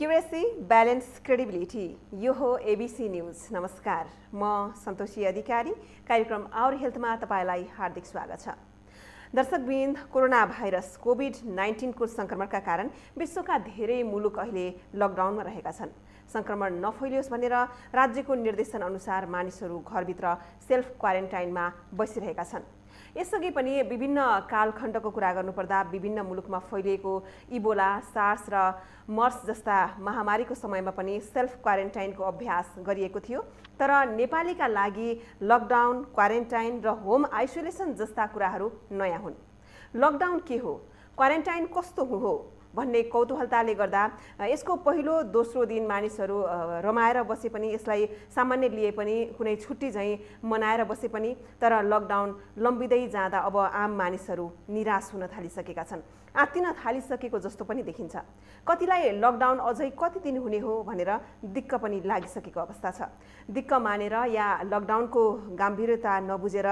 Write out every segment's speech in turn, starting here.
Accuracy balance credibility यो हो ABC news नमस्कार म सन्तोषी अधिकारी कार्यक्रम आवर हेल्थमा तपाईँलाई हार्दिक स्वागत छ दर्शकवृन्द कोरोना भाइरस कोभिड नाइन्टिनको सङ्क्रमणका कारण विश्वका धेरै मुलुक अहिले लकडाउनमा रहेका छन्। सङ्क्रमण नफैलियोस् भनेर राज्यको निर्देशन अनुसार मानिसहरू घरभित्र सेल्फ क्वारेन्टाइनमा बसिरहेका छन्। यसअघि पनि विभिन्न कालखण्डको कुरा गर्नुपर्दा विभिन्न मुलुकमा फैलिएको इबोला सार्स र मर्स जस्ता महामारीको समयमा पनि सेल्फ क्वारेन्टाइनको अभ्यास गरिएको थियो। तर नेपालीका लागि लकडाउन क्वारेन्टाइन र होम आइसोलेसन जस्ता कुराहरू नयाँ हुन्। लकडाउन के हो? क्वारेन्टाइन कस्तो हो? भन्ने कौतूहलताले गर्दा यसको पहिलो दोस्रो दिन मानिसहरू रमाएर बसे पनि यसलाई सामान्य लिए पनि कुनै छुट्टी झैँ मनाएर बसे पनि तर लकडाउन लम्बिँदै जाँदा अब आम मानिसहरू निराश हुन थालिसकेका छन्। आत्तिन थालिसकेको जस्तो पनि देखिन्छ। कतिलाई लकडाउन अझै कति दिन हुने हो भनेर दिक्क पनि लागिसकेको अवस्था छ। दिक्क मानेर या लकडाउनको गम्भीरता नबुझेर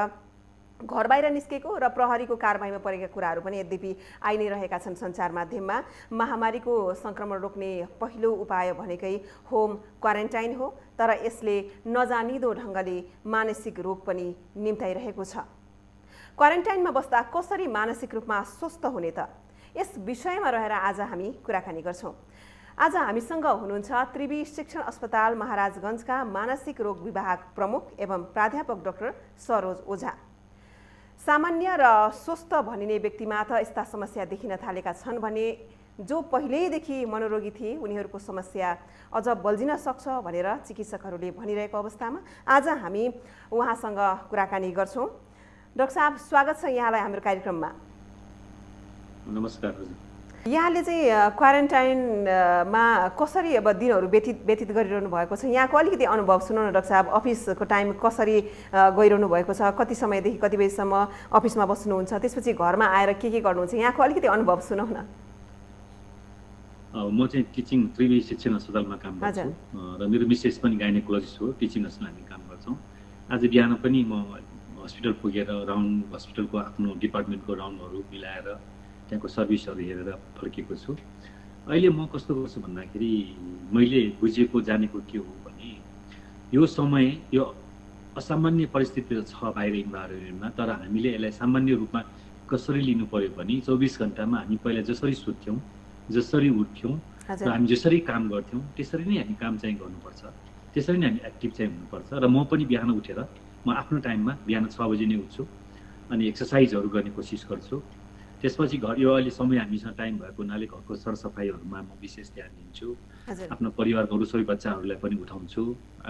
घर बाहिर निस्केको र प्रहरीको कारवाहीमा परेका कुराहरू पनि यद्यपि आइ नै रहेका छन् सञ्चार माध्यममा। महामारीको सङ्क्रमण रोक्ने पहिलो उपाय भनेकै होम क्वारेन्टाइन हो तर यसले नजानिदो ढङ्गले मानसिक रोग पनि निम्ताइरहेको छ। क्वारेन्टाइनमा बस्दा कसरी मानसिक रूपमा स्वस्थ हुने त? यस विषयमा रहेर आज हामी कुराकानी गर्छौँ। आज हामीसँग हुनुहुन्छ त्रिवी शिक्षण अस्पताल महाराजगञ्जका मानसिक रोग विभाग प्रमुख एवं प्राध्यापक डाक्टर सरोज ओझा। सामान्य र स्वस्थ भनिने व्यक्तिमा त यस्ता समस्या देखिन थालेका छन् भने जो पहिल्यैदेखि मनोरोगी थिए उनीहरूको समस्या अझ बल्झिन सक्छ भनेर चिकित्सकहरूले भनिरहेको अवस्थामा आज हामी उहाँसँग कुराकानी गर्छौँ। डाक्टर साहब स्वागत छ यहाँलाई हाम्रो कार्यक्रममा। नमस्कार यहाँले चाहिँ क्वारेन्टाइनमा कसरी अब दिनहरू व्यतीत व्यतीत गरिरहनु भएको छ? यहाँको अलिकति अनुभव सुनौ न डाक्टर साहब अफिसको टाइम कसरी गइरहनु भएको छ? कति समयदेखि कति बजीसम्म अफिसमा बस्नुहुन्छ? त्यसपछि घरमा आएर के के गर्नुहुन्छ? यहाँको अलिकति अनुभव सुनौ न म चाहिँ टिचिङ त्रिवेणी शिक्षण अस्पतालमा काम गर्छु। र मेरो मिसेस पनि गाइनेकोलोजिस्ट हो टिचिङ अस्पताल हामी काम गर्छौँ। आज बिहान पनि म हस्पिटल पुगेर राउन्ड हस्पिटलको आफ्नो डिपार्टमेन्टको राउन्डहरू मिलाएर त्यहाँको सर्भिसहरू हेरेर फर्केको छु। अहिले म कस्तो गर्छु भन्दाखेरि मैले बुझेको जानेको के हो भने यो समय यो असामान्य परिस्थिति छ बाहिर इन्भाइरोमेन्टमा तर हामीले यसलाई सामान्य रूपमा कसरी लिनु पर्यो भने चौबिस घन्टामा हामी पहिला जसरी सुत्थ्यौँ जसरी उठ्थ्यौँ र हामी जसरी काम गर्थ्यौँ त्यसरी नै हामी काम चाहिँ गर्नुपर्छ। त्यसरी नै हामी एक्टिभ चाहिँ हुनुपर्छ। र म पनि बिहान उठेर म आफ्नो टाइममा बिहान छ बजी नै उठ्छु अनि एक्सर्साइजहरू गर्ने कोसिस गर्छु। त्यसपछि घर यो अहिले समय हामीसँग टाइम भएको हुनाले घरको सरसफाइहरूमा म विशेष ध्यान दिन्छु। आफ्नो परिवारको रसोई बच्चाहरूलाई पनि उठाउँछु।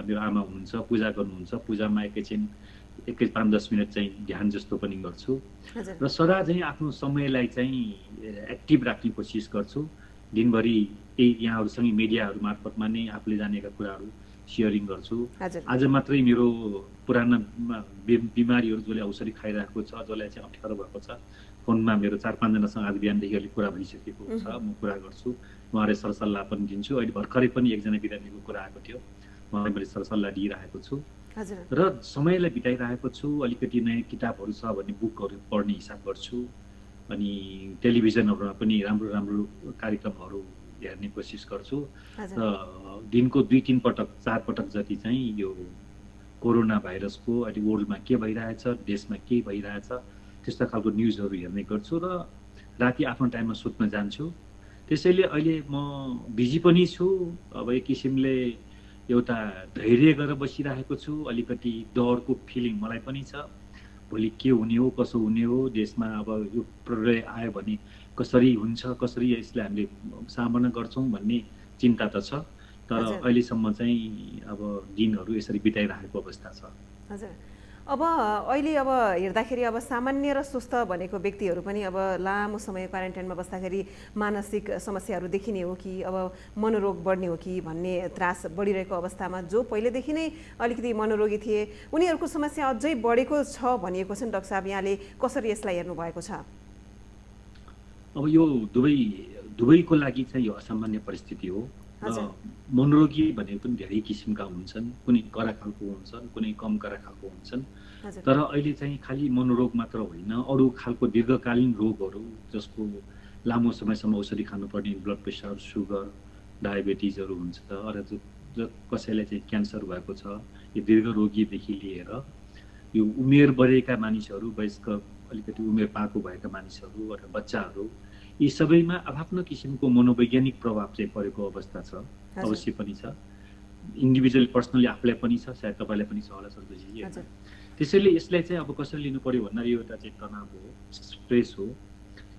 मेरो आमा हुनुहुन्छ पूजा गर्नुहुन्छ। पूजामा एकैछिन एकै पाँच दस मिनट चाहिँ ध्यान जस्तो पनि गर्छु। र सदा चाहिँ आफ्नो समयलाई चाहिँ एक्टिभ राख्ने कोसिस गर्छु। दिनभरि यही यहाँहरूसँगै मिडियाहरू मार्फतमा नै आफूले जानेका कुराहरू सेयरिङ गर्छु। आज मात्रै मेरो पुराना बिमारीहरू जसले औषधि खाइरहेको छ जसलाई चाहिँ अप्ठ्यारो भएको छ फोनमा मेरो चार पाँचजनासँग आज बिहानदेखि अलिक कुरा भइसकेको छ म कुरा गर्छु। उहाँले सरसल्लाह पनि दिन्छु। अहिले भर्खरै पनि एकजना बिरामीको कुरा आएको थियो। उहाँलाई मैले सरसल्लाह दिइरहेको छु। र समयलाई बिताइरहेको छु। अलिकति नयाँ किताबहरू छ भने बुकहरू पढ्ने हिसाब गर्छु। अनि टेलिभिजनहरूमा पनि राम्रो राम्रो कार्यक्रमहरू हेर्ने कोसिस गर्छु। र दिनको दुई तिन पटक चार पटक जति चाहिँ यो कोरोना भाइरसको अहिले वर्ल्डमा के भइरहेछ देशमा के भइरहेछ त्यस्तो खालको न्युजहरू हेर्ने गर्छु र राति आफ्नो टाइममा सुत्न जान्छु। त्यसैले अहिले म बिजी पनि छु। अब एक किसिमले एउटा धैर्य गरेर बसिरहेको छु। अलिकति डरको फिलिङ मलाई पनि छ। भोलि के हुने हो कसो हुने हो देशमा अब यो प्रलय आयो भने कसरी हुन्छ कसरी यसलाई हामीले सामना गर्छौँ भन्ने चिन्ता त छ। तर अहिलेसम्म चाहिँ अब दिनहरू यसरी बिताइरहेको अवस्था छ। हजुर। अब अहिले अब हेर्दाखेरि अब सामान्य र स्वस्थ भनेको व्यक्तिहरू पनि अब लामो समय क्वारेन्टाइनमा बस्दाखेरि मानसिक समस्याहरू देखिने हो कि अब मनोरोग बढ्ने हो कि भन्ने त्रास बढिरहेको अवस्थामा जो पहिलेदेखि नै अलिकति मनोरोगी थिए उनीहरूको समस्या अझै बढेको छ भनिएको छ नि डाक्टर साहब। यहाँले कसरी यसलाई हेर्नु भएको छ? अब यो दुवै दुवैको लागि चाहिँ यो असामान्य परिस्थिति हो। र मनोरोगी भनेको पनि धेरै किसिमका हुन्छन्। कुनै कडा खालको हुन्छन् कुनै कम कडा खालको हुन्छन्। तर अहिले चाहिँ खालि मनोरोग मात्र होइन अरू खालको दीर्घकालीन रोगहरू जसको लामो समयसम्म औषधि खानुपर्ने ब्लड प्रेसर सुगर डायबिटिजहरू हुन्छ जो कसैलाई चाहिँ क्यान्सर भएको छ यो दीर्घ रोगीदेखि लिएर यो उमेर बढेका मानिसहरू वयस्क अलिकति उमेर पाएको भएका मानिसहरू अथवा बच्चाहरू यी सबैमा आफ्नो किसिमको मनोवैज्ञानिक प्रभाव चाहिँ परेको अवस्था छ अवश्य पनि छ। इन्डिभिजुअल पर्सनली आफूलाई पनि छ सायद तपाईँलाई पनि छ होला सन्तोषजी त्यसैले यसलाई चाहिँ अब कसरी लिनु पऱ्यो भन्दा यो एउटा चाहिँ तनाव हो स्ट्रेस हो।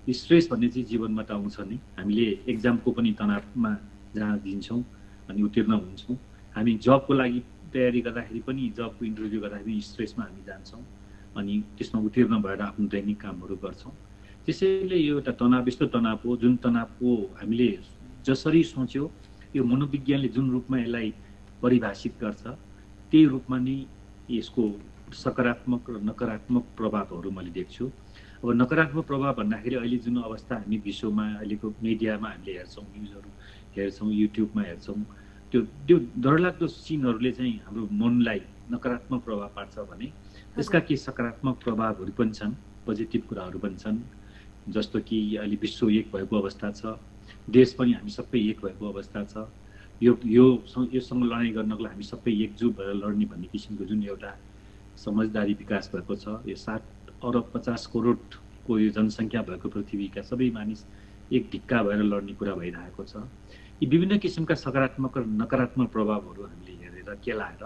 स्ट्रेस भन्ने चाहिँ जीवनमा त आउँछ नि। हामीले एक्जामको पनि तनावमा जहाँ दिन्छौँ अनि उत्तीर्ण हुन्छौँ। हामी जबको लागि तयारी गर्दाखेरि पनि जबको इन्टरभ्यू गर्दाखेरि स्ट्रेसमा हामी जान्छौँ। अनि त्यसमा उत्तीर्ण भएर आफ्नो दैनिक कामहरू गर्छौँ। त्यसैले यो एउटा तनाव यस्तो तनाव हो जुन तनावको हामीले जसरी सोच्यो यो मनोविज्ञानले जुन रूपमा यसलाई परिभाषित गर्छ त्यही रूपमा नै यसको सकारात्मक र नकारात्मक प्रभावहरू मैले देख्छु। अब नकारात्मक प्रभाव भन्दाखेरि अहिले जुन अवस्था हामी विश्वमा अहिलेको मिडियामा हामीले हेर्छौँ न्युजहरू हेर्छौँ युट्युबमा हेर्छौँ त्यो त्यो डरलाग्दो सिनहरूले चाहिँ हाम्रो मनलाई नकारात्मक प्रभाव पार्छ भने त्यसका केही सकारात्मक प्रभावहरू पनि छन् पोजिटिभ कुराहरू पनि छन् जस्तो कि अहिले विश्व एक भएको अवस्था छ देश पनि हामी सबै एक भएको अवस्था छ। यो यो योसँग लडाइँ गर्नको लागि हामी सबै एकजुट भएर लड्ने भन्ने किसिमको जुन एउटा समझदारी विकास भएको छ यो सात अरब पचास करोडको यो जनसङ्ख्या भएको पृथ्वीका सबै मानिस एक ढिक्का भएर लड्ने कुरा भइरहेको छ। यी विभिन्न किसिमका सकारात्मक र नकारात्मक प्रभावहरू हामीले हेरेर केलाएर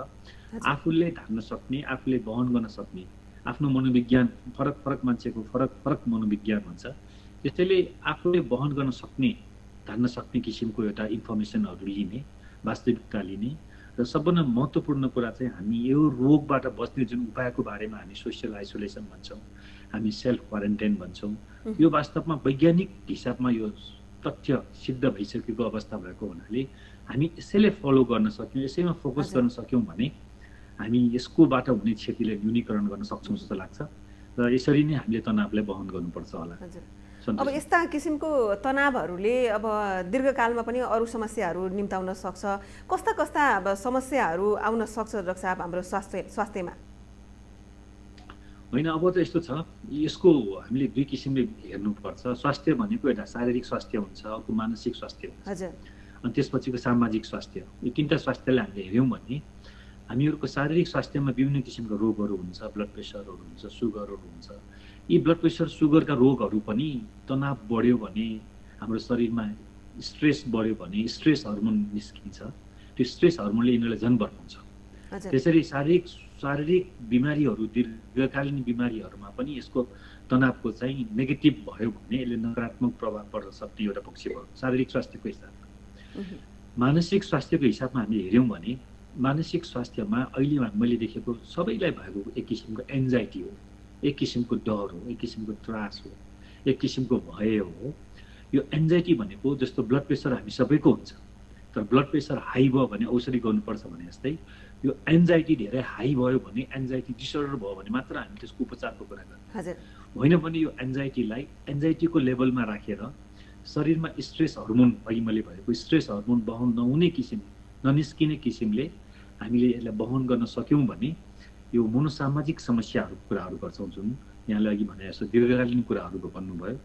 आफूले धान्न सक्ने आफूले वहन गर्न सक्ने आफ्नो मनोविज्ञान फरक फरक मान्छेको फरक फरक मनोविज्ञान हुन्छ। त्यसैले आफूले वहन गर्न सक्ने धान्न सक्ने किसिमको एउटा इन्फर्मेसनहरू लिने वास्तविकता लिने र सबभन्दा महत्त्वपूर्ण कुरा चाहिँ हामी यो रोगबाट बच्ने जुन उपायको बारेमा हामी सोसियल आइसोलेसन भन्छौँ हामी सेल्फ क्वारेन्टाइन भन्छौँ यो वास्तवमा वैज्ञानिक हिसाबमा यो तथ्य सिद्ध भइसकेको अवस्था भएको हुनाले हामी यसैले फलो गर्न सक्यौँ यसैमा फोकस गर्न सक्यौँ भने हामी यसकोबाट हुने क्षतिलाई न्यूनीकरण गर्न सक्छौँ जस्तो लाग्छ। र यसरी नै हामीले तनावलाई वहन गर्नुपर्छ होला। अब यस्ता किसिमको तनावहरूले अब दीर्घकालमा पनि अरू समस्याहरू निम्ताउन सक्छ। कस्ता कस्ता अब समस्याहरू आउन सक्छ डाक्टर साहब हाम्रो स्वास्थ्य स्वास्थ्यमा? होइन अब त यस्तो छ। यसको हामीले दुई किसिमले हेर्नुपर्छ। स्वास्थ्य भनेको एउटा शारीरिक स्वास्थ्य हुन्छ अर्को मानसिक स्वास्थ्य हुन्छ। अनि त्यसपछिको सामाजिक स्वास्थ्य। यो तिनवटा स्वास्थ्यलाई हामीले हेऱ्यौँ भने हामीहरूको शारीरिक स्वास्थ्यमा विभिन्न किसिमको रोगहरू हुन्छ ब्लड प्रेसरहरू हुन्छ सुगरहरू हुन्छ। यी ब्लड प्रेसर सुगरका रोगहरू पनि तनाव बढ्यो भने हाम्रो शरीरमा स्ट्रेस बढ्यो भने स्ट्रेस हर्मोन निस्किन्छ। त्यो स्ट्रेस हर्मोनले यिनीहरूलाई झन् बढाउँछ त्यसरी शारीरिक शारीरिक बिमारीहरू दीर्घकालीन बिमारीहरूमा पनि यसको तनावको चाहिँ नेगेटिभ भयो भने यसले नकारात्मक प्रभाव पर्न सक्ने एउटा पक्ष भयो शारीरिक स्वास्थ्यको हिसाबमा। मानसिक स्वास्थ्यको हिसाबमा हामीले हेऱ्यौँ भने मानसिक स्वास्थ्यमा अहिले मैले देखेको सबैलाई भएको एक किसिमको एन्जाइटी हो एक किसिमको डर हो एक किसिमको त्रास हो एक किसिमको भय हो। यो एन्जाइटी भनेको जस्तो ब्लड प्रेसर हामी सबैको हुन्छ तर ब्लड प्रेसर हाई भयो भने औषधि गर्नुपर्छ भने जस्तै यो एन्जाइटी धेरै हाई भयो भने एन्जाइटी डिसअर्डर भयो भने मात्र हामी त्यसको उपचारको कुरा गर्छौँ। होइन भने यो एन्जाइटीलाई एन्जाइटीको लेभलमा राखेर शरीरमा स्ट्रेस हर्मोन अघि मैले भएको स्ट्रेस हर्मोन बहन नहुने किसिम ननिस्किने किसिमले हामीले यसलाई बहन गर्न सक्यौँ भने यो मनोसामाजिक समस्याहरूको कुराहरू गर्छौँ जुन यहाँले अघि भने जस्तो दीर्घकालीन कुराहरूको भन्नुभयो।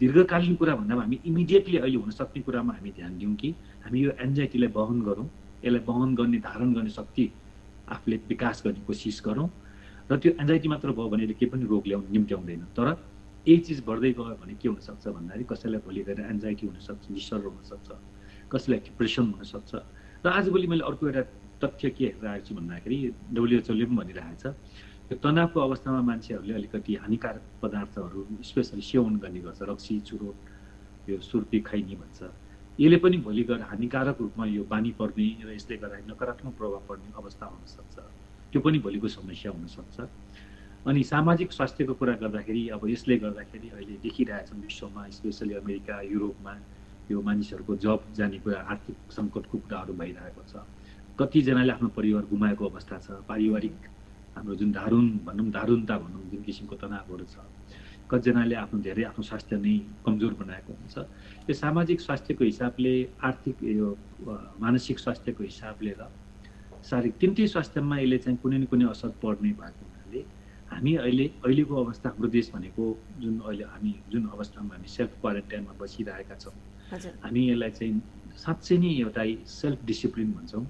दीर्घकालीन कुरा भन्दा हामी इमिडिएटली अहिले हुनसक्ने कुरामा हामी ध्यान दिउँ कि हामी यो एन्जाइटीलाई बहन गरौँ यसलाई वहन गर्ने धारण गर्ने शक्ति आफूले विकास गर्ने कोसिस गरौँ र त्यो एन्जाइटी मात्र भयो भने केही पनि रोग ल्याउनु निम्त्याउँदैन। तर यही चिज बढ्दै गयो भने के हुनसक्छ भन्दाखेरि कसैलाई भोलि गएर एन्जाइटी हुनसक्छ डिसअर्डर हुनसक्छ कसैलाई डिप्रेसन हुनसक्छ र आजभोलि मैले अर्को एउटा तथ्य के हेरेर आएको छु भन्दाखेरि डब्लुएचओले पनि भनिरहेको छ यो तनावको अवस्थामा मान्छेहरूले अलिकति हानिकारक पदार्थहरू स्पेसली सेवन गर्ने गर्छ रक्सी चुरोट यो सुर्ती खैनी भन्छ। यसले पनि भोलि गएर हानिकारक रूपमा यो बानी पर्ने र यसले गर्दा नकारात्मक प्रभाव पर्ने अवस्था हुनसक्छ त्यो पनि भोलिको समस्या हुनसक्छ अनि सामाजिक स्वास्थ्यको कुरा गर्दाखेरि अब यसले गर्दाखेरि अहिले देखिरहेछौँ विश्वमा स्पेसली अमेरिका युरोपमा यो मानिसहरूको जब जाने कुरा आर्थिक सङ्कटको कुराहरू भइरहेको छ। कतिजनाले आफ्नो परिवार गुमाएको अवस्था छ पारिवारिक हाम्रो जुन दारुण भनौँ दारुणता भनौँ जुन किसिमको तनावहरू छ कतिजनाले आफ्नो धेरै आफ्नो स्वास्थ्य नै कमजोर बनाएको हुन्छ। यो सामाजिक स्वास्थ्यको हिसाबले आर्थिक यो मानसिक स्वास्थ्यको हिसाबले र शारीरिक तिनटै स्वास्थ्यमा यसले चाहिँ कुनै न कुनै असर पर्ने भएको हुनाले हामी अहिले अहिलेको अवस्था हाम्रो देश भनेको जुन अहिले हामी जुन अवस्थामा हामी सेल्फ क्वारेन्टाइनमा बसिरहेका छौँ। हामी यसलाई चाहिँ साँच्चै नै एउटा सेल्फ डिसिप्लिन भन्छौँ।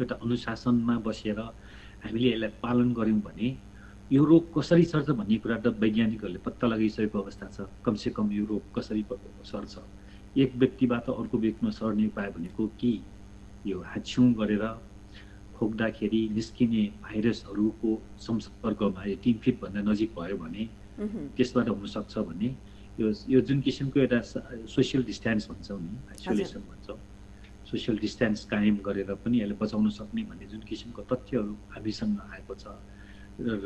एउटा अनुशासनमा बसेर हामीले यसलाई पालन गऱ्यौँ भने यो रोग कसरी सर्छ भन्ने कुरा त वैज्ञानिकहरूले पत्ता लगाइसकेको अवस्था छ। कमसेकम यो रोग कसरी सर्छ? एक व्यक्तिबाट अर्को व्यक्तिमा सर्ने उपाय भनेको कि? यो हाछ्यौँ गरेर खोक्दाखेरि निस्किने भाइरसहरूको संपर्कमा यो तिन फिटभन्दा नजिक भयो भने त्यसबाट हुनसक्छ भने यो यो जुन किसिमको एउटा सोसियल डिस्टेन्स भन्छौँ नि आइसोलेसन भन्छौँ सोसियल डिस्टेन्स कायम गरेर पनि यसले बचाउन सक्ने भन्ने जुन किसिमको तथ्यहरू हामीसँग आएको छ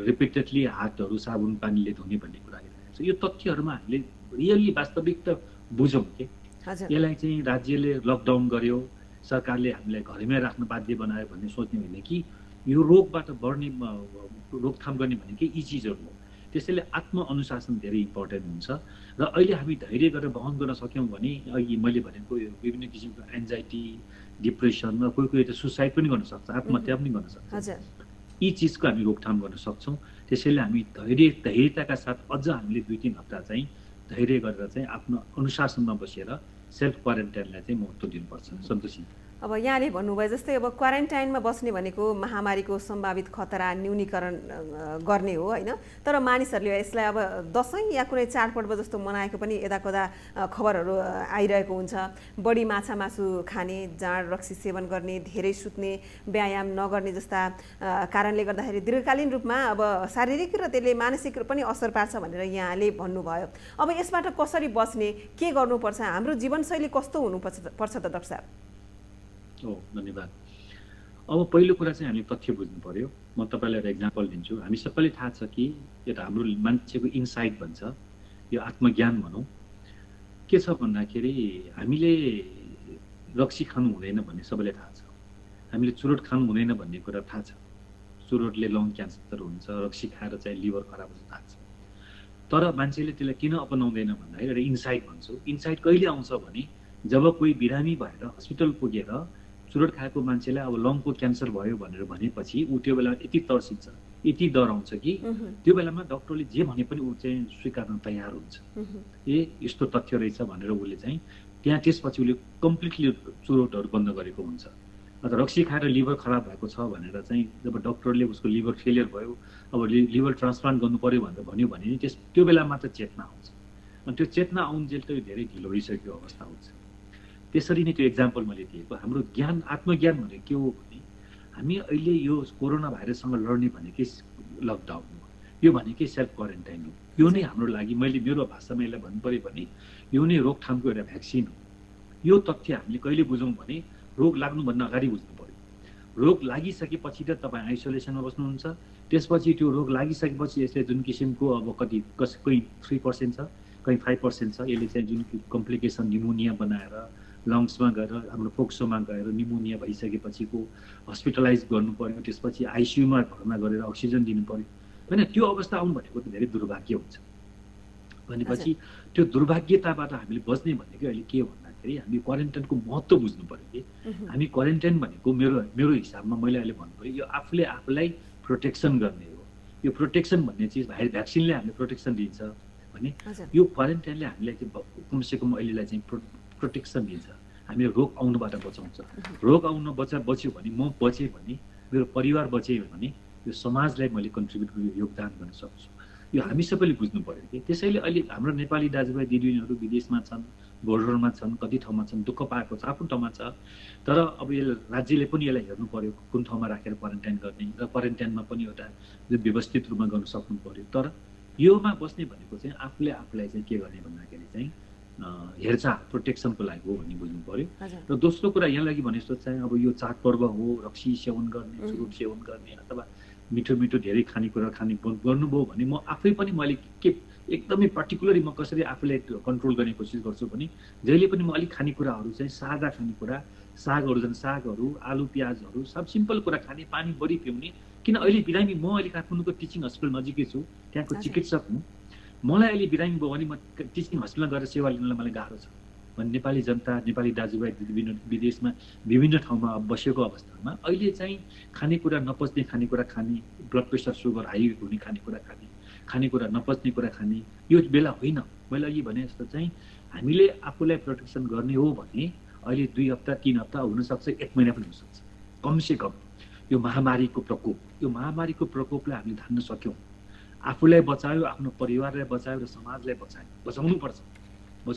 रिपिटेडली हातहरू साबुन पानीले धुने भन्ने कुरा आइरहेको छ यो तथ्यहरूमा हामीले रियल्ली वास्तविक त बुझौँ के? यसलाई चाहिँ राज्यले लकडाउन गर्यो सरकारले हामीलाई घरमै राख्न बाध्य बनायो भन्ने सोच्ने होइन कि यो रोगबाट बढ्ने रोकथाम गर्ने भनेकै यी चिजहरू हो। त्यसैले आत्मअनुशासन धेरै इम्पोर्टेन्ट हुन्छ। र अहिले हामी धैर्य गरेर वहन गर्न सक्यौँ भने अघि मैले भनेको यो विभिन्न किसिमको एन्जाइटी डिप्रेसन र कोही कोही त सुसाइड पनि गर्न सक्छ आत्महत्या पनि गर्न सक्छ। यी चिजको हामी रोकथाम गर्न सक्छौँ। त्यसैले हामी धैर्य धैर्यताका साथ अझ हामीले दुई तिन हप्ता चाहिँ धैर्य गरेर चाहिँ आफ्नो अनुशासनमा बसेर सेल्फ क्वारेन्टाइनलाई चाहिँ महत्त्व दिनुपर्छ। सन्तोषी। अब यहाँले भन्नुभयो जस्तै अब क्वारेन्टाइनमा बस्ने भनेको महामारीको सम्भावित खतरा न्यूनीकरण गर्ने हो होइन? तर मानिसहरूले यसलाई अब दसैँ या कुनै चाडपर्व जस्तो मनाएको पनि यदाकदा खबरहरू आइरहेको हुन्छ। बढी माछा मासु खाने जाँड रक्सी सेवन गर्ने धेरै सुत्ने व्यायाम नगर्ने जस्ता कारणले गर्दाखेरि दीर्घकालीन रूपमा अब शारीरिक र त्यसले मानसिक पनि असर पार्छ भनेर यहाँले भन्नुभयो। अब यसबाट कसरी बस्ने के गर्नुपर्छ? हाम्रो जीवनशैली कस्तो हुनुपर्छ पर्छ त डाक्टर साहब? हो धन्यवाद। अब पहिलो कुरा चाहिँ हामीले तथ्य बुझ्नु पऱ्यो म तपाईँलाई एउटा इक्जाम्पल दिन्छु। हामी सबैले थाहा छ कि एउटा हाम्रो मान्छेको इन्साइट भन्छ। यो आत्मज्ञान भनौँ। के छ भन्दाखेरि हामीले रक्सी खानु हुँदैन भन्ने सबैलाई थाहा छ। हामीले चुरोट खानु हुँदैन भन्ने कुरा थाहा छ। चुरोटले लङ क्यान्सर हुन्छ रक्सी खाएर चाहिँ लिभर खराब हुन्छ थाहा छ। तर मान्छेले त्यसलाई किन अपनाउँदैन भन्दाखेरि एउटा इन्साइट भन्छौँ। इन्साइट कहिले आउँछ भने जब कोही बिरामी भएर हस्पिटल पुगेर चुरोट खाएको मान्छेलाई अब लङको क्यान्सर भयो भनेर भनेपछि ऊ त्यो बेला यति तर्सिन्छ यति डराउँछ कि त्यो बेलामा डक्टरले जे भने पनि ऊ चाहिँ स्वीकार्न तयार हुन्छ। ए यस्तो तथ्य रहेछ भनेर उसले चाहिँ त्यहाँ त्यसपछि उसले कम्प्लिटली चुरोटहरू बन्द गरेको हुन्छ। अन्त रक्सी खाएर लिभर खराब भएको छ भनेर चाहिँ जब डक्टरले उसको लिभर फेलियर भयो अब लिभर ट्रान्सप्लान्ट गर्नु पऱ्यो भनेर भन्यो भने त्यस त्यो बेला मात्र चेतना आउँछ। अनि त्यो चेतना आउन्जेल त धेरै ढिलो भइसकेको अवस्था हुन्छ। त्यसरी नै त्यो इक्जाम्पल मैले दिएको हाम्रो ज्ञान आत्मज्ञान भनेको के हो भने हामी अहिले यो कोरोना भाइरससँग लड्ने भनेकै लकडाउन हो। यो भनेकै सेल्फ क्वारेन्टाइन हो। यो नै हाम्रो लागि मैले मेरो भाषामा यसलाई भन्नु पऱ्यो भने यो नै रोकथामको एउटा भ्याक्सिन हो। यो तथ्य हामीले कहिले बुझौँ भने रोग लाग्नुभन्दा अगाडि बुझ्नु पऱ्यो रोग लागिसकेपछि त तपाईँ आइसोलेसनमा बस्नुहुन्छ। त्यसपछि त्यो रोग लागिसकेपछि यसले जुन किसिमको अब कति कस कहीँ थ्री पर्सेन्ट छ कहीँ फाइभ पर्सेन्ट छ यसले चाहिँ जुन कम्प्लिकेसन निमोनिया बनाएर लङ्समा गएर हाम्रो फोक्सोमा गएर निमोनिया भइसकेपछिको हस्पिटलाइज गर्नु पऱ्यो त्यसपछि आइसियुमा भर्ना गरेर अक्सिजन दिनु पऱ्यो होइन त्यो अवस्था आउनु भनेको त धेरै दुर्भाग्य हुन्छ। भनेपछि त्यो दुर्भाग्यताबाट हामीले बच्ने भनेको अहिले के भन्दाखेरि हामी क्वारेन्टाइनको महत्त्व बुझ्नु पऱ्यो कि। हामी क्वारेन्टाइन भनेको मेरो मेरो हिसाबमा मैले अहिले भन्नु पऱ्यो यो आफूले आफूलाई प्रोटेक्सन गर्ने हो। यो प्रोटेक्सन भन्ने चिज भाइ भ्याक्सिनले हामीले प्रोटेक्सन दिन्छ भने यो क्वारेन्टाइनले हामीलाई कमसेकम अहिलेलाई चाहिँ प्रोटेक्सन दिन्छ। हामीले रोग आउनुबाट बचाउँछ। रोग आउनु बचा बच्यो भने म बचेँ भने मेरो परिवार बचेँ भने यो समाजलाई मैले कन्ट्रिब्युट योगदान गर्न सक्छु। यो हामी सबैले बुझ्नु पऱ्यो कि। त्यसैले अहिले हाम्रो नेपाली दाजुभाइ दिदीबहिनीहरू विदेशमा छन् बोर्डरमा छन् कति ठाउँमा छन् दुःख पाएको छ आफ्नो ठाउँमा छ। तर अब यसलाई राज्यले पनि यसलाई हेर्नु पऱ्यो कुन ठाउँमा राखेर क्वारेन्टाइन गर्ने र क्वारेन्टाइनमा पनि एउटा व्यवस्थित रूपमा गर्न सक्नु पऱ्यो तर योमा बस्ने भनेको चाहिँ आफूले आफूलाई चाहिँ के गर्ने भन्दाखेरि चाहिँ हेरचाह प्रोटेक्सनको लागि हो भन्ने बुझ्नु पऱ्यो र दोस्रो कुरा यहाँ लागि भने जस्तो चाहिँ अब यो चाडपर्व हो रक्सी सेवन गर्ने चुरुट सेवन गर्ने अथवा मिठो मिठो धेरै खानेकुरा खाने गर्नुभयो भने म आफै पनि मैले के एकदमै पर्टिकुलरली म कसरी आफूलाई कन्ट्रोल गर्ने कोसिस गर्छु भने जहिले पनि म अलिक खानेकुराहरू चाहिँ सादा खानेकुरा सागहरू झन् सागहरू आलु प्याजहरू सब सिम्पल कुरा खाने पानी बढी पिउने किन अहिले बिरामी म अहिले काठमाडौँको टिचिङ हस्पिटल नजिकै छु त्यहाँको चिकित्सक हुँ। मलाई अहिले बिरामी भयो भने म टिचिङ हस्पिटलमा गएर सेवा लिनलाई मलाई गाह्रो छ। भने नेपाली जनता नेपाली दाजुभाइ दिदीबहिनी विदेशमा विभिन्न ठाउँमा बसेको अवस्थामा अहिले चाहिँ खानेकुरा नपच्ने खानेकुरा खाने ब्लड प्रेसर सुगर हाई हुने खानेकुरा खाने खानेकुरा नपच्ने कुरा खाने यो बेला होइन। मैले अघि भने जस्तो चाहिँ हामीले आफूलाई प्रोटेक्सन गर्ने हो भने अहिले दुई हप्ता तिन हप्ता हुनसक्छ एक महिना पनि हुनसक्छ। कमसे कम यो महामारीको प्रकोप यो महामारीको प्रकोपलाई हामीले धान्न सक्यौँ। आफूलाई बचायो आफ्नो परिवारलाई बचायो र समाजलाई बचायो। बचाउनुपर्छ।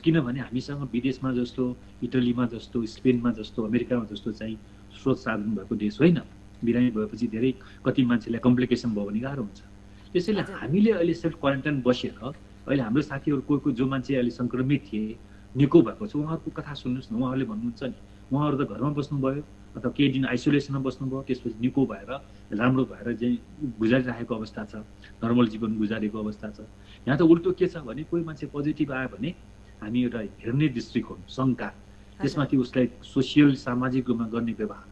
किनभने हामीसँग विदेशमा जस्तो इटलीमा जस्तो स्पेनमा जस्तो अमेरिकामा जस्तो चाहिँ स्रोत साधन भएको देश होइन। बिरामी भएपछि धेरै कति मान्छेलाई कम्प्लिकेसन भयो भने गाह्रो हुन्छ। त्यसैले हामीले अहिले सेल्फ क्वारेन्टाइन बसेर अहिले हाम्रो साथीहरू कोही कोही जो मान्छे अहिले सङ्क्रमित थिए निको भएको छ उहाँहरूको कथा सुन्नुहोस् न उहाँहरूले भन्नुहुन्छ नि। उहाँहरू त घरमा बस्नुभयो अथवा केही दिन आइसोलेसनमा बस्नुभयो त्यसपछि निको भएर राम्रो भएर चाहिँ गुजारिरहेको अवस्था छ नर्मल जीवन गुजारेको अवस्था छ। यहाँ त उल्टो के छ भने कोही मान्छे पोजिटिभ आयो भने हामी एउटा हेर्ने दृष्टिकोण शङ्का। त्यसमाथि उसलाई सोसियल सामाजिक रूपमा गर्ने व्यवहार।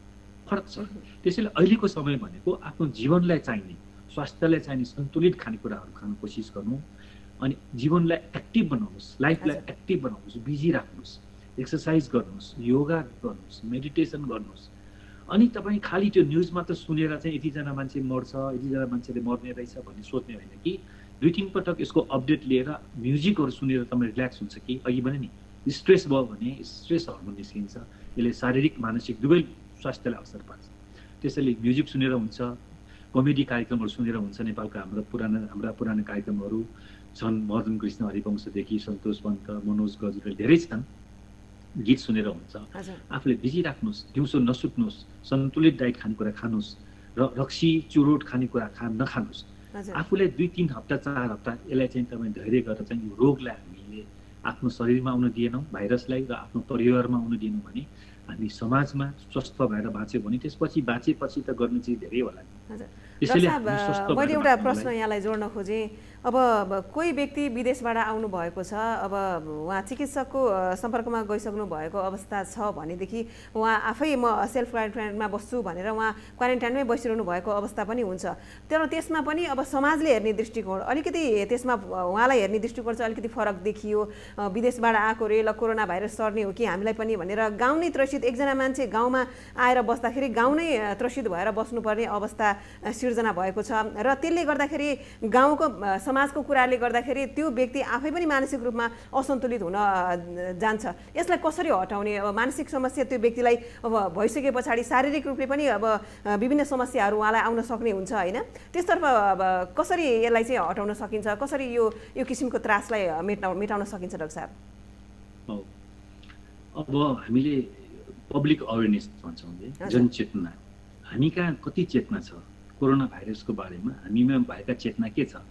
फरक छ। त्यसैले अहिलेको समय भनेको आफ्नो जीवनलाई चाहिने स्वास्थ्यलाई चाहिने सन्तुलित खानेकुराहरू खान कोसिस गर्नु अनि जीवनलाई एक्टिभ बनाउनुहोस् लाइफलाई एक्टिभ बनाउनुहोस् बिजी राख्नुहोस्। एक्सर्साइज गर्नुहोस् योगा गर्नुहोस् मेडिटेसन गर्नुहोस्। अनि तपाईँ खालि त्यो न्युज मात्र सुनेर चाहिँ यतिजना मान्छे मर्छ यतिजना मान्छेले मर्ने रहेछ भन्ने सोध्ने होइन कि? दुई तिन पटक यसको अपडेट लिएर म्युजिकहरू सुनेर तपाईँ रिल्याक्स हुन्छ कि? अघि भने नि स्ट्रेस भयो भने स्ट्रेस हर्मोन निस्किन्छ यसले शारीरिक मानसिक दुवै स्वास्थ्यलाई असर पार्छ। त्यसैले म्युजिक सुनेर हुन्छ कमेडी कार्यक्रमहरू सुनेर हुन्छ नेपालका हाम्रा पुराना हाम्रा पुराना कार्यक्रमहरू छन्। मदन कृष्ण हरिवंशदेखि सन्तोष पन्त मनोज गजुरेल धेरै छन्। गीत सुनेर हुन्छ। आफूले बिजी राख्नुहोस् दिउँसो नसुत्नुहोस् सन्तुलित डाइट खानेकुरा खानुहोस् र रक्सी चुरोट खानेकुरा खा नखानुहोस्। आफूलाई दुई तिन हप्ता चार हप्ता यसलाई चाहिँ तपाईँ धैर्य गरेर चाहिँ यो रोगलाई हामीले आफ्नो शरीरमा आउन दिएनौँ भाइरसलाई र आफ्नो परिवारमा आउन दिएनौँ भने हामी समाजमा स्वस्थ भएर बाँच्यो भने त्यसपछि बाँचेपछि त गर्ने चिज धेरै होला मैले एउटा प्रश्न यहाँलाई जोड्न खोजेँ। अब कोही व्यक्ति विदेशबाट आउनु भएको छ अब उहाँ चिकित्सकको सम्पर्कमा गइसक्नु भएको अवस्था छ भनेदेखि उहाँ आफै म सेल्फ क्वारेन्टाइनमा बस्छु भनेर उहाँ क्वारेन्टाइनमै बसिरहनु भएको अवस्था पनि हुन्छ। तर त्यसमा पनि अब समाजले हेर्ने दृष्टिकोण अलिकति त्यसमा उहाँलाई हेर्ने दृष्टिकोण चाहिँ अलिकति फरक देखियो। विदेशबाट आएको रे ल कोरोना भाइरस सर्ने हो कि हामीलाई पनि भनेर गाउँ नै त्रसित एकजना मान्छे गाउँमा आएर बस्दाखेरि गाउँ नै त्रसित भएर बस्नुपर्ने अवस्था सिर्जना भएको छ। र त्यसले गर्दाखेरि गाउँको समाजको कुराले गर्दाखेरि त्यो व्यक्ति आफै पनि मानसिक रूपमा असन्तुलित हुन जान्छ। यसलाई कसरी हटाउने? अब मानसिक समस्या त्यो व्यक्तिलाई अब भइसके पछाडि शारीरिक रूपले पनि अब विभिन्न समस्याहरू उहाँलाई आउन सक्ने हुन्छ होइन? त्यसतर्फ अब कसरी यसलाई चाहिँ हटाउन सकिन्छ? कसरी यो यो किसिमको त्रासलाई मेटाउ मेटाउन सकिन्छ डाक्टर साहब? अब हामीले पब्लिक अवेरनेस भन्छौँ जनचेतना। हामी कहाँ कति चेतना छ? कोरोना भाइरसको बारेमा हामीमा भएका चेतना के छ?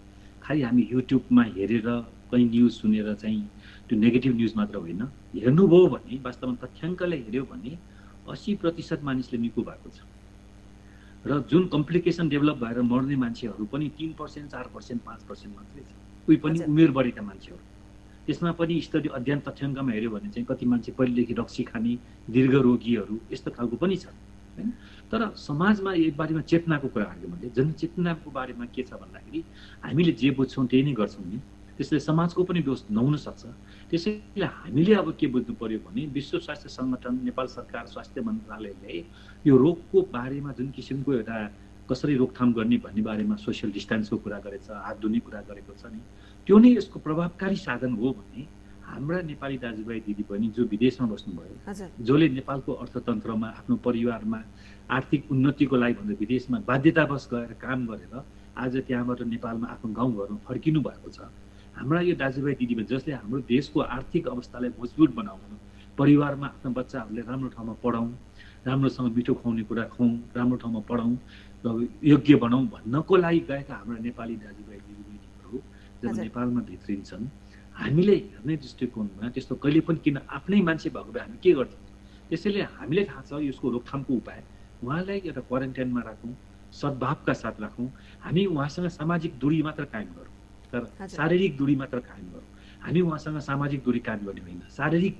खालि हामी युट्युबमा हेरेर कहीँ न्युज सुनेर चाहिँ त्यो नेगेटिभ न्युज मात्र होइन हेर्नुभयो भने वास्तवमा तथ्याङ्कलाई हेऱ्यो भने असी प्रतिशत मानिसले निको भएको छ। र जुन कम्प्लिकेसन डेभलप भएर मर्ने मान्छेहरू पनि तिन पर्सेन्ट चार पर्सेन्ट पाँच पर्सेन्ट मात्रै छ। उही पनि उमेर बढेका मान्छेहरू। त्यसमा पनि स्टडी अध्ययन तथ्याङ्कमा हेऱ्यो भने चाहिँ कति मान्छे पहिलेदेखि रक्सी खाने दीर्घ रोगीहरू यस्तो खालको पनि छ। होइन तर समाजमा यो बारेमा चेतनाको कुरा आयो मैले जनचेतनाको बारेमा के छ भन्दाखेरि हामीले जे बुझ्छौँ त्यही नै गर्छौँ नि। त्यसले समाजको पनि दोष नहुन सक्छ। त्यसैले हामीले अब के बुझ्नु पर्यो भने विश्व स्वास्थ्य सङ्गठन नेपाल सरकार स्वास्थ्य मन्त्रालयले यो रोगको बारेमा जुन किसिमको एउटा कसरी रोकथाम गर्ने भन्ने बारेमा सोसियल डिस्टेन्सको कुरा गरेछ हात धुने कुरा गरेको छ नि त्यो नै यसको प्रभावकारी साधन हो भने हाम्रा नेपाली दाजुभाइ दिदीबहिनी जो विदेशमा बस्नुभयो जसले नेपालको अर्थतन्त्रमा आफ्नो परिवारमा आर्थिक उन्नतिको लागि भनेर विदेशमा बाध्यतावश गएर काम गरेर आज त्यहाँबाट नेपालमा आफ्नो गाउँघरमा फर्किनु भएको छ। हाम्रा यो दाजुभाइ दिदीबहिनी जसले हाम्रो देशको आर्थिक अवस्थालाई मजबुत बनाउनु परिवारमा आफ्नो बच्चाहरूले राम्रो ठाउँमा पढाउँ राम्रोसँग मिठो खुवाउने कुरा खुवाउँ राम्रो ठाउँमा पढाउँ र योग्य बनाउँ भन्नको लागि गएका हाम्रा नेपाली दाजुभाइ दिदीबहिनीहरू जब नेपालमा भित्रिन्छन् हामीले हेर्ने दृष्टिकोणमा त्यस्तो कहिले पनि किन आफ्नै मान्छे भएको भए हामी के गर्छौँ त्यसैले हामीलाई थाहा छ यसको रोकथामको उपाय। उहाँलाई एउटा क्वारेन्टाइनमा राखौँ सद्भावका साथ राखौँ। हामी उहाँसँग सामाजिक दूरी मात्र कायम गरौँ। तर शारीरिक दूरी मात्र कायम गरौँ। हामी उहाँसँग सामाजिक दूरी कायम गर्ने होइन। शारीरिक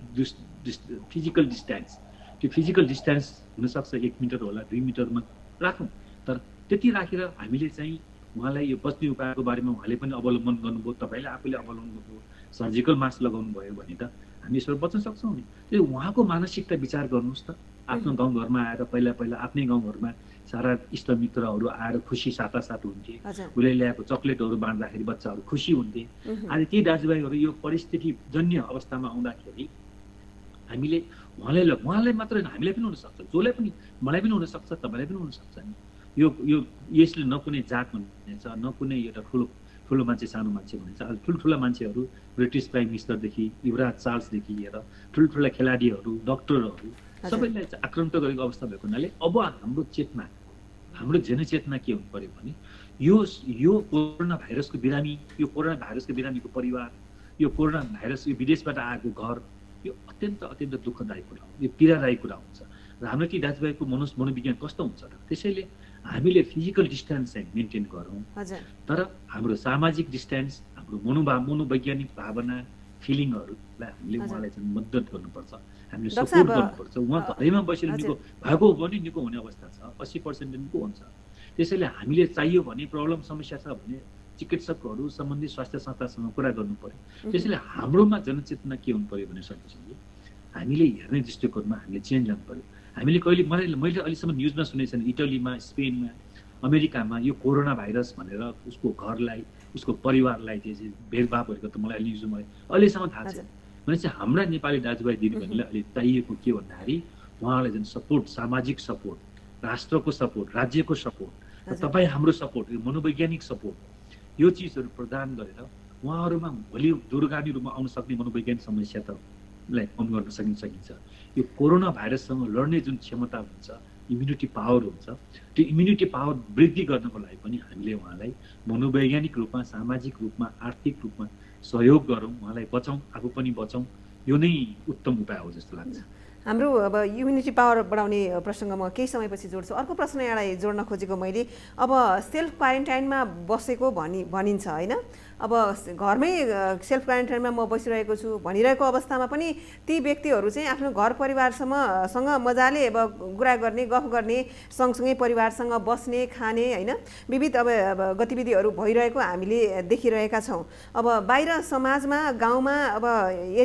फिजिकल डिस्टेन्स। त्यो फिजिकल डिस्टेन्स हुनसक्छ एक मिटर होला दुई मिटरमा राखौँ। तर त्यति राखेर हामीले चाहिँ उहाँलाई यो बस्ने उपायको बारेमा उहाँले पनि अवलम्बन गर्नुभयो तपाईँले आफूले अवलम्बन गर्नुभयो। सर्जिकल मास्क लगाउनु भयो भने त हामी यसबाट बच्न सक्छौँ नि। त्यो उहाँको मानसिकता विचार गर्नुहोस् त। आफ्नो गाउँघरमा आएर पहिला पहिला आफ्नै गाउँघरमा सारा इष्टमित्रहरू आएर खुसी सातासात हुन्थे। उसले ल्याएको चक्लेटहरू बाँड्दाखेरि बच्चाहरू खुसी हुन्थे। अनि ती दाजुभाइहरू यो परिस्थिति जन्य अवस्थामा आउँदाखेरि हामीले उहाँलाई उहाँलाई मात्र होइन हामीलाई पनि हुनसक्छ। जसलाई पनि मलाई पनि हुनसक्छ तपाईँलाई पनि हुनसक्छ नि। यो यो यसले न कुनै जात भन्ने छ न कुनै एउटा ठुलो ठुलो मान्छे सानो मान्छे भन्ने छ ठुल्ठुला मान्छेहरू ब्रिटिस प्राइम मिनिस्टरदेखि युवराज चार्ल्सदेखि लिएर ठुल्ठुला खेलाडीहरू डक्टरहरू सबैलाई आक्रान्त गरेको अवस्था भएको हुनाले अब हाम्रो चेतना हाम्रो जनचेतना के हुनु पर्यो भने यो यो कोरोना भाइरसको बिरामी यो कोरोना भाइरसको बिरामीको परिवार यो कोरोना भाइरस यो विदेशबाट आएको घर यो अत्यन्त अत्यन्त दुःखदायी कुरा हो यो पीडादायी कुरा हुन्छ। र हाम्रो ती दाजुभाइको मनो मनोविज्ञान कस्तो हुन्छ र त्यसैले हामीले फिजिकल डिस्टेन्स चाहिँ मेन्टेन गरौँ। तर हाम्रो सामाजिक डिस्टेन्स हाम्रो मनोभाव मनोवैज्ञानिक भावना फिलिङहरूलाई हामीले उहाँलाई चाहिँ मद्दत गर्नुपर्छ। हामीले सपोर्ट गर्नुपर्छ। उहाँ घरैमा बसेर निको भएको भने निको हुने अवस्था छ अस्सी पर्सेन्ट निको हुन्छ। त्यसैले हामीले चाहियो भने प्रब्लम समस्या छ भने चिकित्सकहरू सम्बन्धित स्वास्थ्य संस्थासँग कुरा गर्नु पर्यो। त्यसैले हाम्रोमा जनचेतना के हुनु पर्यो भने सन्तोषजी हामीले हेर्ने दृष्टिकोणमा हामीले चेन्ज ल्याउनु पर्यो। हामीले कहिले मलाई मैले अहिलेसम्म न्युजमा सुनेको छैन इटलीमा स्पेनमा अमेरिकामा यो कोरोना भाइरस भनेर उसको घरलाई उसको परिवारलाई चाहिँ भेदभाव गरेको त मलाई न्युजमा अहिलेसम्म थाहा छैन। भने चाहिँ हाम्रा नेपाली दाजुभाइ दिदीबहिनीलाई अहिले चाहिएको के भन्दाखेरि उहाँलाई जुन सपोर्ट सामाजिक सपोर्ट राष्ट्रको सपोर्ट राज्यको सपोर्ट र तपाईँ हाम्रो सपोर्ट यो मनोवैज्ञानिक सपोर्ट यो चिजहरू प्रदान गरेर उहाँहरूमा भोलि दूरगामी रूपमा आउन सक्ने मनोवैज्ञानिक समस्या त लाई कम गर्न सकिन सकिन्छ। यो कोरोना भाइरससँग लड्ने जुन क्षमता हुन्छ इम्युनिटी पावर हुन्छ त्यो इम्युनिटी पावर वृद्धि गर्नको लागि पनि हामीले उहाँलाई मनोवैज्ञानिक रूपमा सामाजिक रूपमा आर्थिक रूपमा सहयोग गरौँ उहाँलाई बचाउँ आफू पनि बचाउँ यो नै उत्तम उपाय हो जस्तो लाग्छ। हाम्रो अब इम्युनिटी पावर बढाउने प्रसङ्ग म केही समयपछि जोड्छु। अर्को प्रश्न यहाँलाई जोड्न खोजेको मैले अब सेल्फ क्वारेन्टाइनमा बसेको भनि भनिन्छ होइन? अब घरमै सेल्फ क्वारेन्टाइनमा म बसिरहेको छु भनिरहेको अवस्थामा पनि ती व्यक्तिहरू चाहिँ आफ्नो घर परिवारसम्म सँग मजाले अब कुरा गर्ने गफ गर्ने सँगसँगै परिवारसँग बस्ने खाने होइन? विविध अब गतिविधिहरू भइरहेको हामीले देखिरहेका छौँ। अब बाहिर समाजमा गाउँमा अब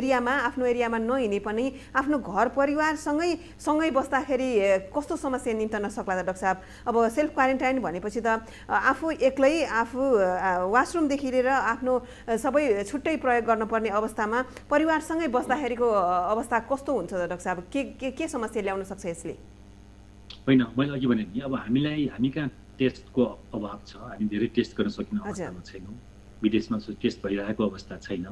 एरियामा आफ्नो एरियामा नहिँडे पनि आफ्नो घर परिवारसँगै सँगै बस्दाखेरि कस्तो समस्या निम्तन सक्ला त डाक्टर साहब? अब सेल्फ क्वारेन्टाइन भनेपछि त आफू एक्लै आफू वासरुमदेखि लिएर आफ्नो सबै छुट्टै प्रयोग गर्नुपर्ने अवस्थामा परिवारसँगै बस्दाखेरिको अवस्था कस्तो हुन्छ डाक्टर साहब? के के के समस्या ल्याउन सक्छ यसले? होइन मैले अघि भने नि अब हामीलाई हामी कहाँ टेस्टको अभाव छ? हामी धेरै टेस्ट गर्न सकिने अवस्थामा छैनौँ। विदेशमा टेस्ट भइरहेको अवस्था छैन।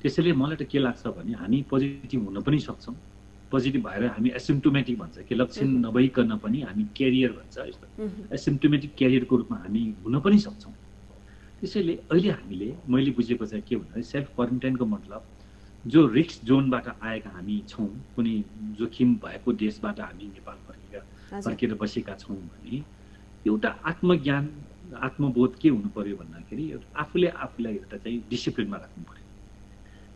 त्यसैले मलाई त के लाग्छ भने हामी पोजिटिभ हुन पनि सक्छौँ। पोजिटिभ भएर हामी एसिम्टोमेटिक भन्छ कि लक्षण नभइकन पनि हामी क्यारियर भन्छ यस्तो। एसिम्टोमेटिक क्यारियरको रूपमा हामी हुन पनि सक्छौँ। त्यसैले अहिले हामीले मैले बुझेको चाहिँ के भन्दाखेरि सेल्फ क्वारेन्टाइनको मतलब जो रिक्स जोनबाट आएका हामी छौँ कुनै जोखिम भएको देशबाट हामी नेपाल फर्केका फर्केर बसेका छौँ भने एउटा आत्मज्ञान आत्मबोध के हुनु पर्यो भन्दाखेरि आफूले आफूलाई एउटा चाहिँ डिसिप्लिनमा राख्नु पर्यो।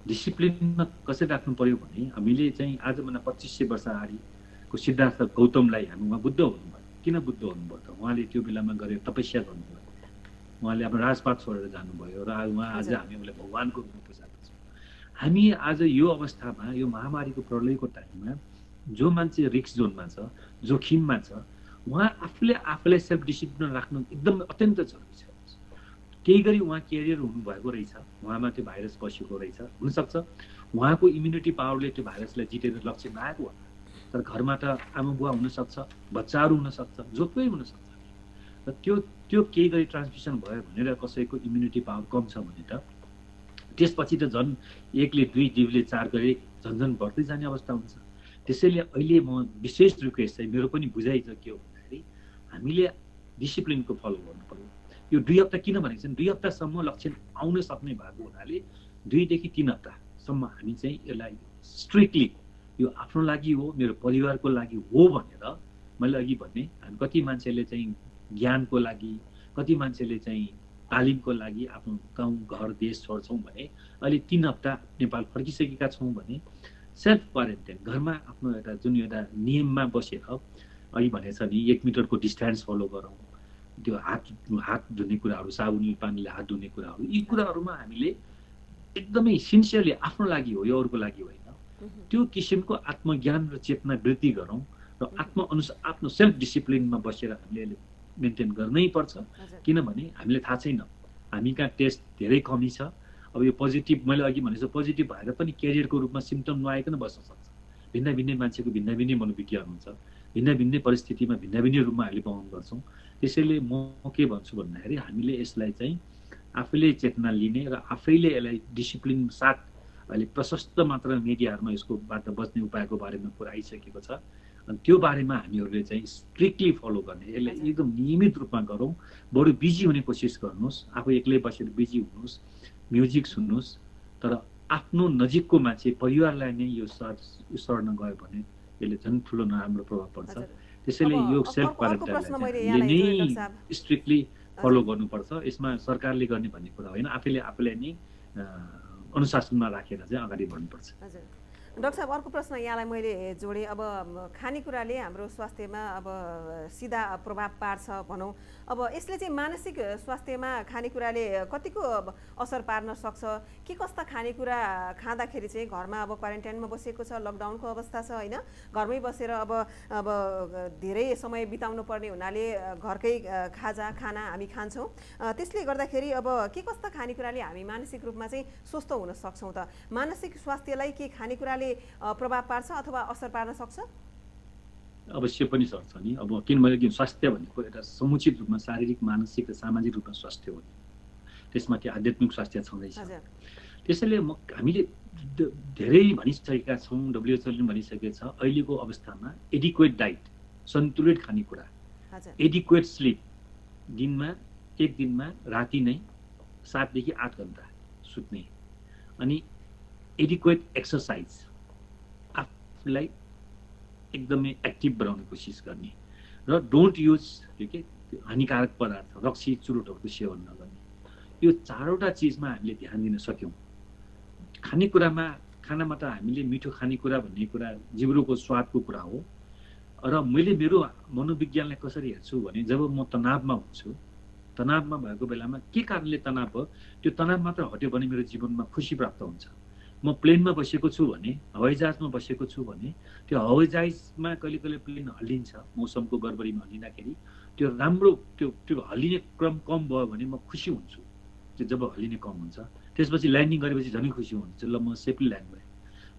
डिसिप्लिनमा कसरी राख्नु पर्यो भने हामीले चाहिँ आजभन्दा पच्चिस सय वर्ष अगाडिको सिद्धार्थ गौतमलाई हामी उहाँ बुद्ध हुनुभयो। किन बुद्ध हुनुभयो त? उहाँले त्यो बेलामा गरेर तपस्या गर्नुभयो। उहाँले आफ्नो राजपात छोडेर जानुभयो र उहाँ आज हामी उसलाई भगवान्को रूपमा पूजा गर्छौँ हामी आज यो अवस्थामा यो महामारीको प्रलयको टाइममा जो मान्छे रिक्स जोनमा छ जोखिममा छ उहाँ आफूले आफूलाई सेल्फ डिसिप्लिन राख्नु एकदम अत्यन्त जरुरी छ। केही गरी उहाँ केरियर हुनुभएको रहेछ उहाँमा त्यो भाइरस बसेको रहेछ हुनसक्छ। उहाँको इम्युनिटी पावरले त्यो भाइरसलाई जितेर लक्ष्य नआएको होला। तर घरमा त आमा बुवा हुनसक्छ बच्चाहरू हुनसक्छ जो कोही हुनसक्छ। र त्यो त्यो केही गरी ट्रान्समिसन भयो भनेर कसैको इम्युनिटी पावर कम छ भने त त्यसपछि त झन् एकले दुई दुईले चार गरे झन् झन् बढ्दै जाने अवस्था हुन्छ। त्यसैले अहिले म विशेष रिक्वेस्ट चाहिँ मेरो पनि बुझाइ छ के हो भन्दाखेरि हामीले डिसिप्लिनको फलो गर्नु पर्यो यो दुई हप्ता किन भनेको छ दुई हप्तासम्म लक्षण आउन सक्ने भएको हुनाले दुईदेखि तिन हप्तासम्म हामी चाहिँ यसलाई स्ट्रिक्टली यो आफ्नो लागि हो मेरो परिवारको लागि हो भनेर मैले अघि भने हामी कति मान्छेले चाहिँ ज्ञानको लागि कति मान्छेले चाहिँ तालिमको लागि आफ्नो गाउँ घर देश छोड्छौँ भने अहिले तिन हप्ता नेपाल फर्किसकेका छौँ भने सेल्फ क्वारेन्टाइन घरमा आफ्नो एउटा जुन एउटा नियममा बसेर अघि भनेछ नि एक मिटरको डिस्टेन्स फलो गरौँ। त्यो हात हात धुने कुराहरू साबुन पानीले हात धुने कुराहरू यी कुराहरूमा हामीले एकदमै सिन्सियरली आफ्नो लागि हो यो अरूको लागि होइन। त्यो किसिमको आत्मज्ञान र चेतना वृद्धि गरौँ र आत्म अनुसार आफ्नो सेल्फ डिसिप्लिनमा बसेर हामीले मेन्टेन गर्नै पर्छ। किनभने हामीलाई थाहा छैन। हामी कहाँ टेस्ट धेरै कमी छ। अब यो पोजिटिभ मैले अघि भनेको पोजिटिभ भएर पनि क्यारियरको रूपमा सिम्टम नआइकन बस्न सक्छ। भिन्न भिन्नै मान्छेको भिन्न भिन्नै मनोविज्ञान हुन्छ। भिन्न भिन्नै परिस्थितिमा भिन्न भिन्नै रूपमा हामीले पाउनु गर्छौँ। त्यसैले म के भन्छु भन्दाखेरि हामीले यसलाई चाहिँ आफैले चेतना लिने र आफैले यसलाई डिसिप्लिन साथ अहिले प्रशस्त मात्र मिडियाहरूमा यसकोबाट बच्ने उपायको बारेमा कुरा आइसकेको छ। अनि त्यो बारेमा हामीहरूले चाहिँ स्ट्रिक्टली फलो गर्ने। यसलाई एकदम नियमित रूपमा गरौँ। बरु बिजी हुने कोसिस गर्नुहोस्। आफू एक्लै बसेर बिजी हुनुहोस्। म्युजिक सुन्नुहोस्। तर आफ्नो नजिकको मान्छे परिवारलाई नै यो सर सर्न गयो भने यसले झन् ठुलो नराम्रो प्रभाव पर्छ। त्यसैले यो सेल्फ क्वारेन्टाइनले नै स्ट्रिक्टली फलो गर्नुपर्छ। यसमा सरकारले गर्ने भन्ने कुरा होइन। आफैले आफैलाई नै अनुशासनमा राखेर चाहिँ अगाडि बढ्नुपर्छ। डाक्टर साहब अर्को प्रश्न यहाँलाई मैले जोडेँ। अब खानेकुराले हाम्रो स्वास्थ्यमा अब सिधा प्रभाव पार्छ भनौँ। अब यसले चाहिँ मानसिक स्वास्थ्यमा खानेकुराले कतिको असर पार्न सक्छ? के कस्ता खानेकुरा खाँदाखेरि चाहिँ घरमा अब क्वारेन्टाइनमा बसेको छ लकडाउनको अवस्था छ होइन? घरमै बसेर अब अब धेरै समय बिताउनु पर्ने हुनाले घरकै खाजा खाना हामी खान्छौँ। त्यसले गर्दाखेरि अब के कस्ता खानेकुराले हामी मानसिक रूपमा चाहिँ स्वस्थ हुन सक्छौँ त? मानसिक स्वास्थ्यलाई के खानेकुराले प्रभाव पार्छ अथवा असर पार्न सक्छ? अवश्य पनि सक्छ नि। अब किनभने स्वास्थ्य भनेको एउटा समुचित रूपमा शारीरिक मानसिक र सामाजिक रूपमा स्वास्थ्य हो। त्यसमाथि आध्यात्मिक स्वास्थ्य छँदैछ। त्यसैले म हामीले धेरै भनिसकेका छौँ डब्लुएचओले भनिसकेको छ। अहिलेको अवस्थामा एडिक्वेट डाइट सन्तुलित खानेकुरा। एडिक्वेट स्लिप दिनमा एक दिनमा राति नै सातदेखि आठ घन्टा सुत्ने। अनि एडिक्वेट एक्सर्साइज आफूलाई एकदमै एक्टिभ बनाउने कोसिस गर्ने र डोन्ट युज के हानिकारक पदार्थ रक्सी चुरोटहरूको सेवन नगर्ने। यो चारवटा चिजमा हामीले ध्यान दिन सक्यौँ। खानेकुरामा खानामा त हामीले मिठो खानेकुरा भन्ने कुरा जिब्रोको स्वादको कुरा हो। र मैले मेरो मनोविज्ञानलाई कसरी हेर्छु भने जब म तनावमा हुन्छु तनावमा भएको बेलामा के कारणले तनाव भयो त्यो तनाव मात्र हट्यो भने मेरो जीवनमा खुसी प्राप्त हुन्छ। म प्लेनमा बसेको छु भने हवाईजहाजमा बसेको छु भने त्यो हवाईजहाजमा कहिले कहिले प्लेन हल्लिन्छ मौसमको गडबडीमा हल्लिँदाखेरि त्यो राम्रो त्यो त्यो हल्लिने क्रम कम भयो भने म खुसी हुन्छु त्यो जब हल्लिने कम हुन्छ। त्यसपछि ल्यान्डिङ गरेपछि झनै खुसी हुन्छ ल म सेफली ल्यान्ड भएँ।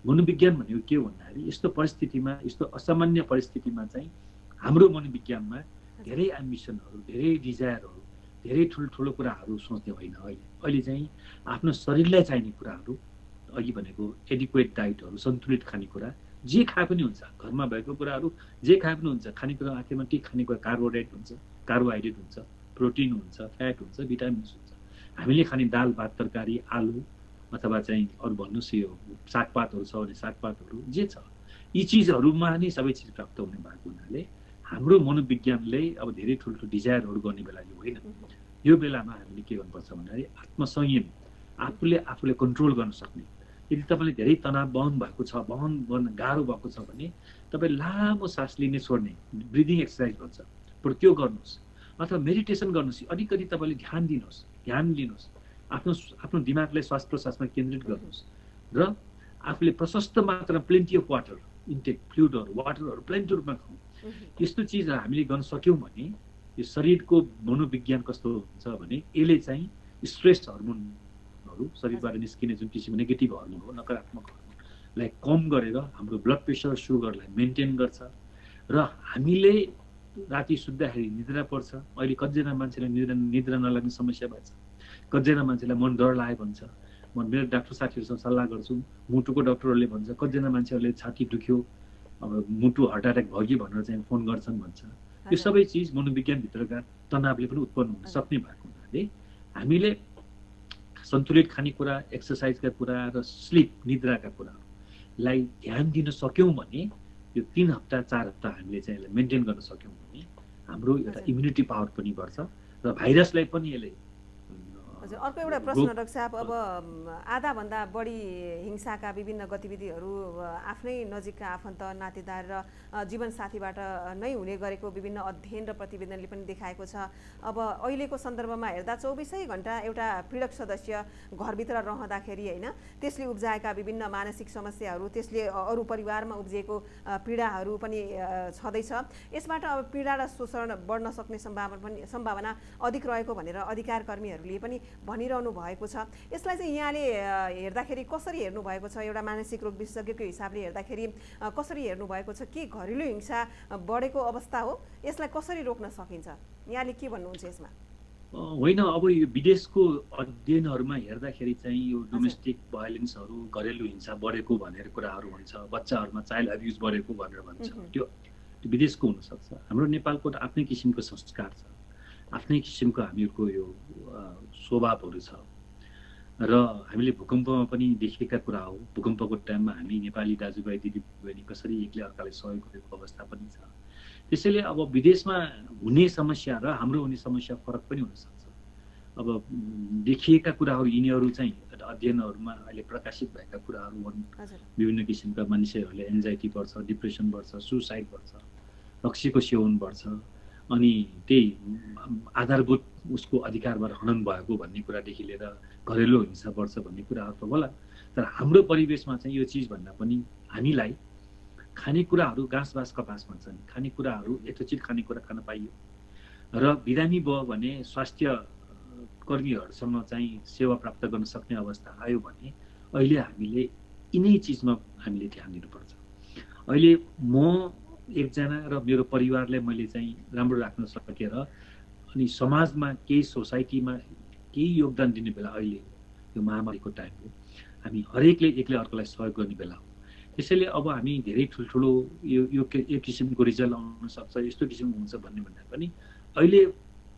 मनोविज्ञान भनेको के भन्दाखेरि यस्तो परिस्थितिमा यस्तो असामान्य परिस्थितिमा चाहिँ हाम्रो मनोविज्ञानमा धेरै एम्बिसनहरू धेरै डिजायरहरू धेरै ठुल्ठुलो कुराहरू सोच्ने होइन अहिले। अहिले चाहिँ आफ्नो शरीरलाई चाहिने कुराहरू अघि भनेको एडिक्वेट डाइटहरू सन्तुलित खानेकुरा जे खाए पनि हुन्छ। घरमा भएको कुराहरू जे खाए पनि हुन्छ। खानेकुरा आखिरमा के खानेकुरा कार्बोहाइड्रेट हुन्छ कार्बोहाइड्रेट हुन्छ प्रोटिन हुन्छ फ्याट हुन्छ भिटामिन्स हुन्छ। हामीले खाने दाल भात तरकारी आलु अथवा चाहिँ अरू भन्नुहोस् यो सागपातहरू छ भने सागपातहरू जे छ। यी चिजहरूमा नै सबै चिज प्राप्त हुने भएको हुनाले हाम्रो मनोविज्ञानले अब धेरै ठुल्ठुलो डिजायरहरू गर्ने बेला यो होइन। यो बेलामा हामीले के गर्नुपर्छ भन्दाखेरि आत्मसंयम आफूले आफूले कन्ट्रोल गर्न सक्ने यदि तपाईँले धेरै तनाव बहन भएको छ बहन गर्न गाह्रो भएको छ भने तपाईँ लामो सास लिने छोड्ने ब्रिदिङ एक्सर्साइज भन्छ बरु त्यो गर्नुहोस्। अथवा मेडिटेसन गर्नुहोस्। अलिकति तपाईँले ध्यान दिनुहोस्। ध्यान लिनुहोस्। आफ्नो आफ्नो दिमागलाई श्वास प्रश्वासमा केन्द्रित गर्नुहोस्। र आफूले प्रशस्त मात्रामा प्लेन्टी अफ वाटर इन्टेक फ्लुडहरू वाटरहरू प्लेन्टी रूपमा खाउँ। यस्तो चिजहरू हामीले गर्न सक्यौँ भने यो शरीरको मनोविज्ञान कस्तो हुन्छ भने यसले चाहिँ स्ट्रेस हर्मोन हर्मोनहरू शरीरबाट निस्किने जुन किसिमको नेगेटिभ हर्मोन हो नकारात्मक हर्मोनलाई कम गरेर हाम्रो ब्लड प्रेसर सुगरलाई मेन्टेन गर्छ र हामीले राति सुत्दाखेरि निद्रा पर्छ। अहिले कतिजना मान्छेलाई निद्रा निद्रा नलाग्ने समस्या भएको छ कतिजना मान्छेलाई मन डर लाग्यो भन्छ म मेरो डाक्टर साथीहरूसँग सल्लाह गर्छु। मुटुको डक्टरहरूले भन्छ कतिजना मान्छेहरूले छाती दुख्यो अब मुटु हार्ट एट्याक भयो कि भनेर चाहिँ फोन गर्छन् भन्छ। यो सबै चिज मनोविज्ञानभित्रका तनावले पनि उत्पन्न हुन सक्ने भएको हुनाले हामीले सन्तुलित खानेकुरा एक्सर्साइजका कुरा र स्लिप निद्राका कुराहरूलाई ध्यान दिन सक्यौँ भने यो तिन हप्ता चार हप्ता हामीले चाहिँ यसलाई मेन्टेन गर्न सक्यौँ भने हाम्रो एउटा इम्युनिटी पावर पनि बढ्छ र भाइरसलाई पनि यसले हजुर अर्को एउटा प्रश्न डाक्टर साहब अब आधाभन्दा बढी हिंसाका विभिन्न गतिविधिहरू आफ्नै नजिकका आफन्त नातेदार र जीवनसाथीबाट नै हुने गरेको विभिन्न अध्ययन र प्रतिवेदनले पनि देखाएको छ। अब अहिलेको सन्दर्भमा हेर्दा चौबिसै घन्टा एउटा पीडक सदस्य घरभित्र रहँदाखेरि होइन त्यसले उब्जाएका विभिन्न मानसिक समस्याहरू त्यसले अरू परिवारमा उब्जिएको पीडाहरू पनि छँदैछ। यसबाट अब पीडा र शोषण बढ्न सक्ने सम्भावना पनि सम्भावना अधिक रहेको भनेर अधिकार कर्मीहरूले पनि भनिरहनु भएको छ। यसलाई चाहिँ यहाँले हेर्दाखेरि कसरी हेर्नु भएको छ? एउटा मानसिक रोग विशेषज्ञको हिसाबले हेर्दाखेरि कसरी हेर्नु भएको छ? के घरेलु हिंसा बढेको अवस्था हो? यसलाई कसरी रोक्न सकिन्छ? यहाँले के भन्नुहुन्छ यसमा? होइन अब यो विदेशको अध्ययनहरूमा हेर्दाखेरि चाहिँ यो डोमेस्टिक भायोलेन्सहरू घरेलु हिंसा बढेको भनेर कुराहरू हुन्छ बच्चाहरूमा चाइल्ड अब्युज बढेको भनेर भन्छ। त्यो विदेशको हुनसक्छ। हाम्रो नेपालको आफ्नै किसिमको संस्कार छ। आफ्नै किसिमको हामीहरूको यो स्वभावहरू छ। र हामीले भूकम्पमा पनि देखेका कुरा हो। भूकम्पको टाइममा हामी नेपाली दाजुभाइ दिदीबहिनी कसरी एकले अर्कालाई सहयोग गरेको अवस्था पनि छ। त्यसैले अब विदेशमा हुने समस्या र हाम्रो हुने समस्या फरक पनि हुनसक्छ अब देखिएका कुराहरू यिनीहरू चाहिँ अध्ययनहरूमा अहिले प्रकाशित भएका कुराहरू हुन्। विभिन्न किसिमका मानिसहरूले एन्जाइटी बढ्छ डिप्रेसन बढ्छ सुसाइड बढ्छ रक्सीको सेवन बढ्छ। अनि त्यही आधारभूत उसको अधिकारबाट हनन भएको भन्ने कुरादेखि लिएर घरेलु हिंसा बढ्छ भन्ने कुराहरू त होला। तर हाम्रो परिवेशमा चाहिँ यो चिजभन्दा पनि हामीलाई खानेकुराहरू घाँस बाँस कपास भन्छन्। खानेकुराहरू यथोचित खानेकुरा खान पाइयो। र बिरामी भयो भने स्वास्थ्य कर्मीहरूसँग चाहिँ सेवा प्राप्त गर्न सक्ने अवस्था आयो भने अहिले हामीले यिनै चिजमा हामीले ध्यान दिनुपर्छ। अहिले म एकजना र मेरो परिवारलाई मैले चाहिँ राम्रो राख्न सकेर अनि समाजमा केही सोसाइटीमा केही योगदान दिने बेला अहिले यो महामारीको टाइम हो। हामी हरेकले एकले अर्कोलाई सहयोग गर्ने बेला हो। त्यसैले अब हामी धेरै ठुल्ठुलो यो यो यो किसिमको रिजल्ट आउन सक्छ यस्तो किसिमको हुन्छ भन्ने भन्दा पनि अहिले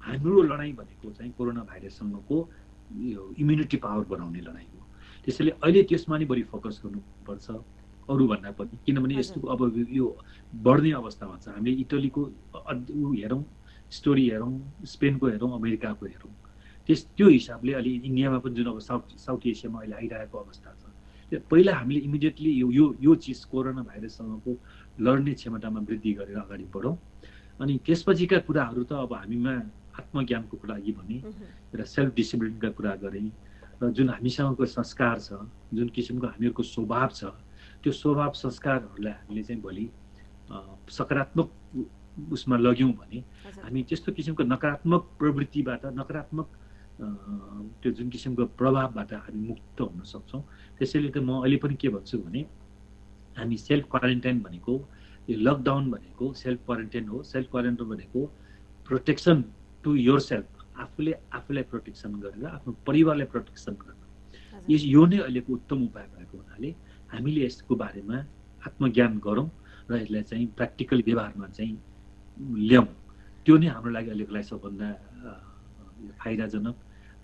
हाम्रो लडाइँ भनेको चाहिँ कोरोना भाइरससँगको यो इम्युनिटी पावर बढाउने लडाइँ हो। त्यसैले अहिले त्यसमा नै बढी फोकस गर्नुपर्छ। अरूभन्दा पनि। किनभने यस्तो अब यो बढ्ने अवस्थामा छ। हामीले इटलीको हेरौँ स्टोरी हेरौँ स्पेनको हेरौँ अमेरिकाको हेरौँ। त्यस त्यो हिसाबले अलि इन्डियामा पनि जुन अब साउथ साउथ एसियामा अहिले आइरहेको अवस्था छ। पहिला हामीले इमिडिएटली यो यो यो चिज कोरोना भाइरससँगको लड्ने क्षमतामा वृद्धि गरेर अगाडि बढौँ। अनि त्यसपछिका कुराहरू त अब हामीमा आत्मज्ञानको कुरा अघि भने र सेल्फ डिसिप्लिनका कुरा गरेँ र जुन हामीसँगको संस्कार छ जुन किसिमको हामीहरूको स्वभाव छ त्यो स्वभाव संस्कारहरूलाई हामीले चाहिँ भोलि सकारात्मक उसमा लग्यौँ भने हामी त्यस्तो किसिमको नकारात्मक प्रवृत्तिबाट नकारात्मक त्यो जुन किसिमको प्रभावबाट हामी मुक्त हुन सक्छौँ। त्यसैले त म अहिले पनि के भन्छु भने हामी सेल्फ क्वारेन्टाइन भनेको यो लकडाउन भनेको सेल्फ क्वारेन्टाइन हो। सेल्फ क्वारेन्टाइन भनेको प्रोटेक्सन टु योर सेल्फ आफूले आफूलाई प्रोटेक्सन गरेर आफ्नो परिवारलाई प्रोटेक्सन गर्न। यो नै अहिलेको उत्तम उपाय भएको हुनाले हामीले यसको बारेमा आत्मज्ञान गरौँ र यसलाई चाहिँ प्र्याक्टिकल व्यवहारमा चाहिँ ल्याउँ। त्यो नै हाम्रो लागि अहिलेको लागि सबभन्दा फाइदाजनक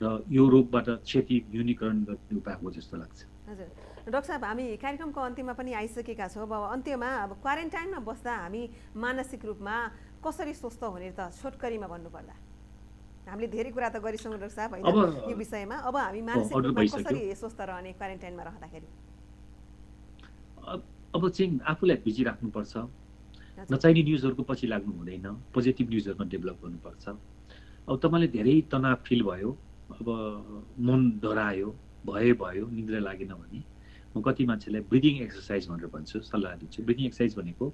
र यो रोगबाट क्षति न्यूनीकरण गर्ने उपाय हो जस्तो लाग्छ। हजुर। डक्टर साहब हामी कार्यक्रमको अन्त्यमा पनि आइसकेका छौँ। अब अन्त्यमा अब क्वारेन्टाइनमा बस्दा हामी मानसिक रूपमा कसरी स्वस्थ हुने त छोटकरीमा भन्नुपर्दा हामीले धेरै कुरा त गरिसक्यौँ डक्टर साहब होइन? यो विषयमा। अब हामी मानसिक रूपमा कसरी स्वस्थ रहने क्वारेन्टाइनमा रहँदाखेरि? अब चाहिँ आफूलाई बिजी राख्नुपर्छ। नचाहिने न्युजहरूको पछि लाग्नु हुँदैन। पोजिटिभ न्युजहरूमा डेभलप गर्नुपर्छ। अब तपाईँले धेरै तनाव फिल भयो। अब मन डरायो भए भयो निद्रा लागेन भने म कति मान्छेलाई ब्रिदिङ एक्सर्साइज भनेर भन्छु सल्लाह दिन्छु। ब्रिदिङ एक्सर्साइज भनेको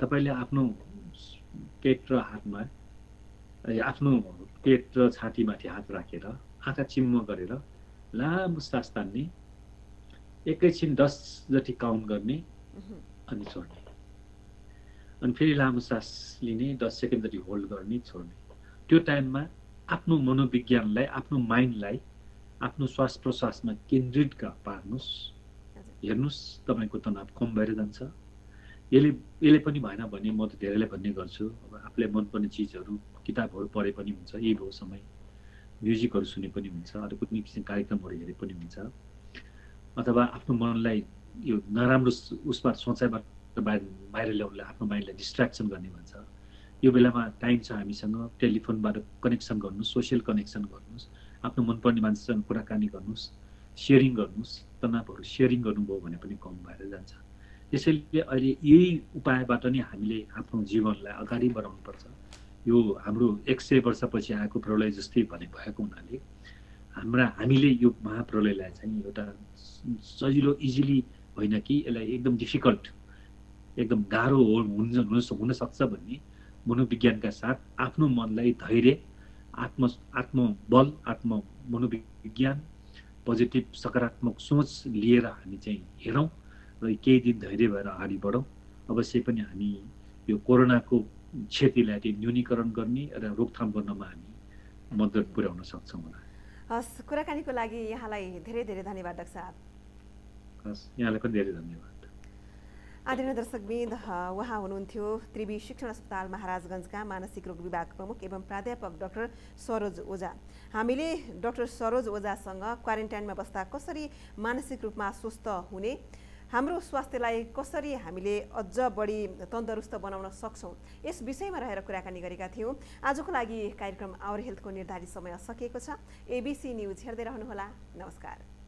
तपाईँले आफ्नो पेट र हातमा आफ्नो पेट र छातीमाथि हात राखेर आँखा चिम्म गरेर लामो सास तान्ने एकैछिन दस जति काउन्ट गर्ने अनि छोड्ने। अनि फेरि लामो सास लिने दस सेकेन्ड जति होल्ड गर्ने छोड्ने। त्यो टाइममा आफ्नो मनोविज्ञानलाई आफ्नो माइन्डलाई आफ्नो श्वास प्रश्वासमा केन्द्रित पार्नुहोस्। हेर्नुहोस् तपाईँको तनाव कम भएर जान्छ। यसले यसले पनि भएन भने म त धेरैलाई भन्ने गर्छु। अब आफूलाई मनपर्ने चिजहरू किताबहरू पढे पनि हुन्छ यही भयो समय। म्युजिकहरू सुने पनि हुन्छ अरू कुनै किसिम कार्यक्रमहरू हेरे पनि हुन्छ। अथवा आफ्नो मनलाई यो नराम्रो उसबाट सोचाइबाट बाहिर बाहिर ल्याउनुलाई आफ्नो माइन्डलाई डिस्ट्र्याक्सन गर्ने भन्छ। यो बेलामा टाइम छ हामीसँग टेलिफोनबाट कनेक्सन गर्नुहोस् सोसियल कनेक्सन गर्नुहोस् आफ्नो मनपर्ने मान्छेसँग कुराकानी गर्नुहोस् सेयरिङ गर्नुहोस् तनावहरू सेयरिङ गर्नुभयो भने पनि कम भएर जान्छ। त्यसैले अहिले यही उपायबाट नै हामीले आफ्नो जीवनलाई अगाडि बढाउनुपर्छ। यो हाम्रो एक सय वर्षपछि आएको प्रलय जस्तै भने भएको हुनाले हाम्रा हामीले यो महाप्रलयलाई चाहिँ एउटा सजिलो इजिली होइन कि यसलाई एकदम डिफिकल्ट एकदम गाह्रो हो हुन्छ हुनसक्छ भन्ने मनोविज्ञानका साथ आफ्नो मनलाई धैर्य आत्म आत्मबल आत्म मनोविज्ञान पोजिटिभ सकारात्मक सोच लिएर हामी चाहिँ हेरौँ र केही दिन धैर्य भएर अगाडि बढौँ। अवश्य पनि हामी यो कोरोनाको क्षतिलाई चाहिँ न्यूनीकरण गर्ने र रोकथाम गर्नमा हामी मद्दत पुर्याउन सक्छौँ होला। हस् कुराकानीको लागि यहाँलाई धेरै धेरै धन्यवाद डाक्टर साहब। हस् यहाँलाई पनि धेरै धन्यवाद। आदरणीय उहाँ हुनुहुन्थ्यो त्रिवी शिक्षण अस्पताल महाराजगञ्जका मानसिक रोग विभाग प्रमुख एवं प्राध्यापक डाक्टर सरोज ओझा। हामीले डाक्टर सरोज ओझासँग क्वारेन्टाइनमा बस्दा कसरी मानसिक रूपमा स्वस्थ हुने हाम्रो स्वास्थ्यलाई कसरी हामीले अझ बढी तन्दुरुस्त बनाउन सक्छौँ यस विषयमा रहेर कुराकानी गरेका थियौँ। आजको लागि कार्यक्रम आवर हेल्थको निर्धारित समय सकिएको छ। एबिसी न्युज हेर्दै रहनुहोला। नमस्कार।